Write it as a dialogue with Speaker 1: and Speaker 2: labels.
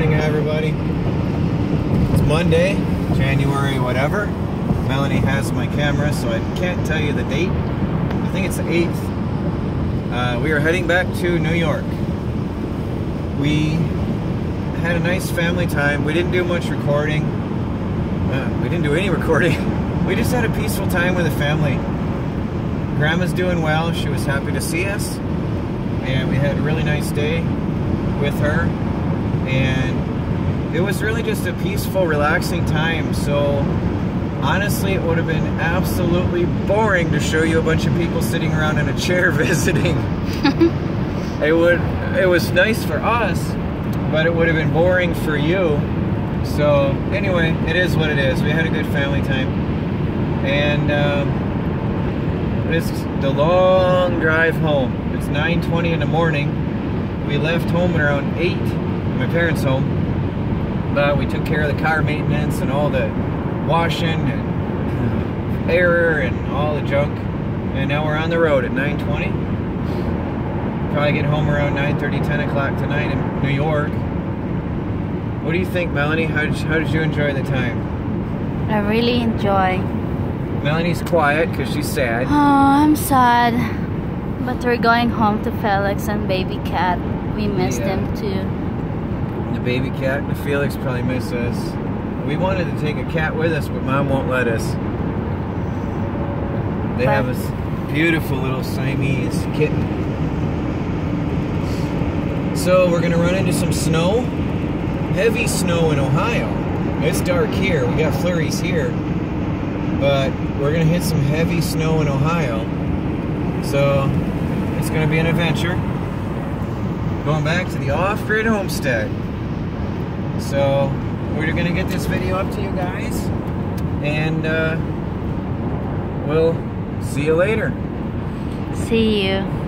Speaker 1: morning, everybody. It's Monday, January whatever. Melanie has my camera, so I can't tell you the date. I think it's the 8th. Uh, we are heading back to New York. We had a nice family time. We didn't do much recording. Uh, we didn't do any recording. we just had a peaceful time with the family. Grandma's doing well. She was happy to see us. And we had a really nice day with her. And it was really just a peaceful, relaxing time. So honestly, it would have been absolutely boring to show you a bunch of people sitting around in a chair visiting. it would it was nice for us, but it would have been boring for you. So anyway, it is what it is. We had a good family time, and um, it's the long drive home. It's 9:20 in the morning. We left home at around eight, my parents' home, but we took care of the car maintenance and all the washing and air and all the junk, and now we're on the road at 9:20. Probably get home around 9:30, 10 o'clock tonight in New York. What do you think, Melanie? How did, how did you enjoy the time?
Speaker 2: I really enjoy.
Speaker 1: Melanie's quiet because she's sad.
Speaker 2: Oh, I'm sad. But we're going home to Felix and baby cat. We miss
Speaker 1: Yeah.
Speaker 2: them too.
Speaker 1: The baby cat and Felix probably miss us. We wanted to take a cat with us, but Mom won't let us. They have a beautiful little Siamese kitten. So we're gonna run into some snow. Heavy snow in Ohio. It's dark here. We got flurries here. But we're gonna hit some heavy snow in Ohio. So it's gonna be an adventure. Going back to the off-grid homestead. So we're gonna get this video up to you guys, and uh, we'll see you later.
Speaker 2: See you.